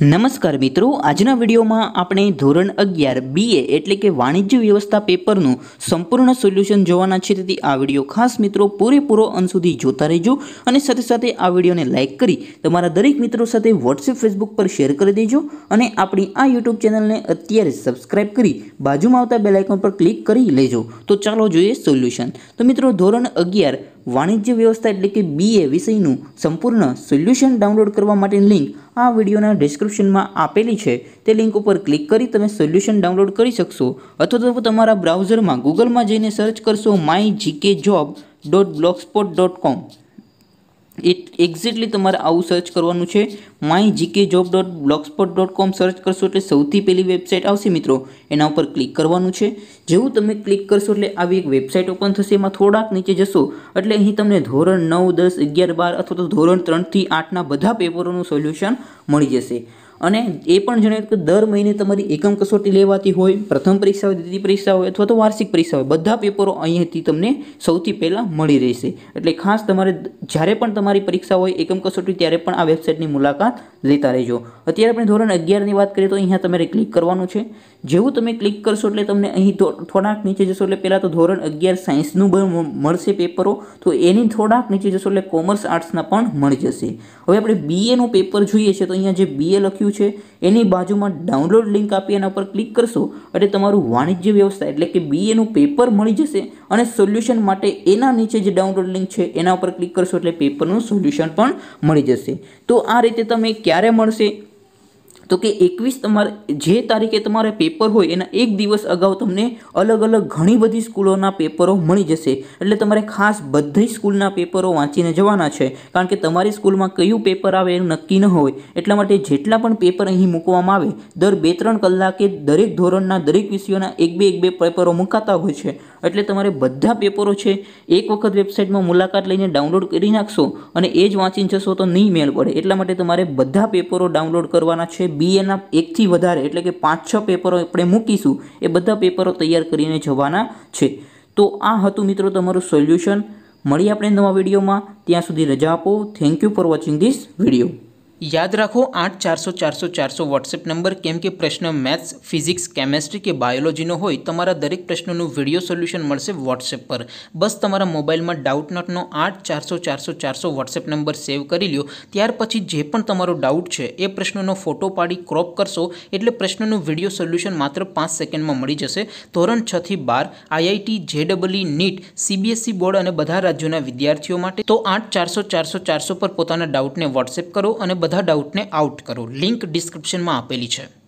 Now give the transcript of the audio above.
નમસ્કાર મિત્રો, આજના વિડીયોમાં આપણે ધોરણ અગિયાર બીએ એટલે કે વાણિજ્ય વ્યવસ્થા પેપરનું સંપૂર્ણ સોલ્યુશન જોવાના છે. તેથી આ વીડિયો ખાસ મિત્રો પૂરેપૂરો અંત સુધી જોતા રહેજો અને સાથે સાથે આ વિડીયોને લાઇક કરી તમારા દરેક મિત્રો સાથે વોટ્સએપ ફેસબુક પર શેર કરી દેજો અને આપણી આ યુટ્યુબ ચેનલને અત્યારે સબસ્ક્રાઇબ કરી બાજુમાં આવતા બેલાઇકન પર ક્લિક કરી લેજો. તો ચાલો જોઈએ સોલ્યુશન. તો મિત્રો, ધોરણ અગિયાર વાણિજ્ય વ્યવસ્થા એટલે કે બીએ વિષયનું સંપૂર્ણ સોલ્યુશન ડાઉનલોડ કરવા માટેની લિંક આ વિડીયોના ડિસ્ક્રિપ્શનમાં આપેલી છે. તે લિંક ઉપર ક્લિક કરી તમે સોલ્યુશન ડાઉનલોડ કરી શકશો અથવા તો તમારા બ્રાઉઝરમાં ગૂગલમાં જઈને સર્ચ કરશો my GK job dot blogspot dot com A exactly તમારે આવું સર્ચ કરવાનું છે. My GK job dot blogspot dot com search કરશો એટલે સૌથી પહેલી વેબસાઇટ આવશે મિત્રો. એના ઉપર ક્લિક કરવાનું છે. જેવું તમે ક્લિક કરશો એટલે આવી એક વેબસાઇટ ઓપન થશે, એમાં થોડાક નીચે જશો. એટલે અહીં તમને ધોરણ નવ, દસ, અગિયાર, બાર અથવા તો ધોરણ ત્રણથી આઠના બધા પેપરોનું સોલ્યુશન મળી જશે. અને એ પણ જણાવ્યું કે દર મહિને તમારી એકમ કસોટી લેવાતી હોય, પ્રથમ પરીક્ષા હોય, દ્વિતીય પરીક્ષા હોય અથવા તો વાર્ષિક પરીક્ષા હોય, બધા પેપરો અહીંયાથી તમને સૌથી પહેલાં મળી રહેશે. એટલે ખાસ તમારે જ્યારે પણ તમારી પરીક્ષા હોય, એકમ કસોટી, ત્યારે પણ આ વેબસાઇટની મુલાકાત લેતા રહેજો. અત્યારે આપણે ધોરણ અગિયારની વાત કરીએ તો અહીંયા તમારે ક્લિક કરવાનું છે. જેવું તમે ક્લિક કરશો એટલે તમને અહીં થોડાક નીચે જશો એટલે પહેલાં તો ધોરણ અગિયાર સાયન્સનું મળશે પેપરો, તો એની થોડાક નીચે જશો એટલે કોમર્સ આર્ટ્સના પણ મળી જશે. હવે આપણે બીએનું પેપર જોઈએ છે તો અહીંયા જે બીએ લખ્યું છે, એની બાજુમાં ડાઉનલોડ લિંક આપી એના પર ક્લિક કરશો, એટલે તમારું વાણિજ્ય વ્યવસ્થા એટલે કે બીએનું પેપર મળી જશે અને સોલ્યુશન માટે એના નીચે જે ડાઉનલોડ લિંક છે એના ઉપર ક્લિક કરશો એટલે પેપરનું સોલ્યુશન પણ મળી જશે. તો આ રીતે તમે ક્યારે મળશે તો કે એકવીસ તમારે, જે તારીખે તમારે પેપર હોય એના એક દિવસ અગાઉ તમને અલગ અલગ ઘણી બધી સ્કૂલોના પેપરો મળી જશે. એટલે તમારે ખાસ બધી સ્કૂલના પેપરો વાંચીને જવાના છે. કારણ કે તમારી સ્કૂલમાં કયું પેપર આવે એનું નક્કી ન હોય. એટલા માટે જેટલા પણ પેપર અહીં મૂકવામાં આવે, દર બે ત્રણ કલાકે દરેક ધોરણના દરેક વિષયોના એક બે એક બે પેપરો મુકાતા હોય છે. એટલે તમારે બધા પેપરો છે, એક વખત વેબસાઇટમાં મુલાકાત લઈને ડાઉનલોડ કરી નાખશો અને એ જ વાંચીને જશો તો નહીં મેળ પડે. એટલા માટે તમારે બધા પેપરો ડાઉનલોડ કરવાના છે બીએના એકથી વધારે, એટલે કે પાંચ છ પેપરો આપણે મૂકીશું, એ બધા પેપરો તૈયાર કરીને જવાના છે. તો આ હતું મિત્રો તમારું સોલ્યુશન. મળીએ આપણે નવા વિડીયોમાં. ત્યાં સુધી રજા આપો. Thank you for watching this video યાદ રાખો, આઠ, ચારસો ચારસો ચારસો વોટ્સએપ નંબર, કેમ કે પ્રશ્ન મેથ્સ, ફિઝિક્સ, કેમેસ્ટ્રી કે બાયોલોજીનો હોય, તમારા દરેક પ્રશ્નોનું વીડિયો સોલ્યુશન મળશે વોટ્સએપ પર. બસ તમારા મોબાઈલમાં ડાઉટ નોટનો આઠ, ચારસો ચારસો ચારસો વોટ્સએપ નંબર સેવ કરી લ્યો. ત્યાર પછી જે પણ તમારો ડાઉટ છે, એ પ્રશ્નોનો ફોટો પાડી ક્રોપ કરશો, એટલે પ્રશ્નનું વીડિયો સોલ્યુશન માત્ર પાંચ સેકન્ડમાં મળી જશે. ધોરણ છથી બાર, આઈઆઈટી જેડબલઈ નીટ, સીબીએસઈ બોર્ડ અને બધા રાજ્યોના વિદ્યાર્થીઓ માટે. તો આઠ, ચારસો ચારસો ચારસો પર પોતાના ડાઉટને વોટ્સએપ કરો અને બધા ડાઉટને આઉટ કરો. લિંક ડિસ્ક્રિપ્શનમાં આપેલી છે.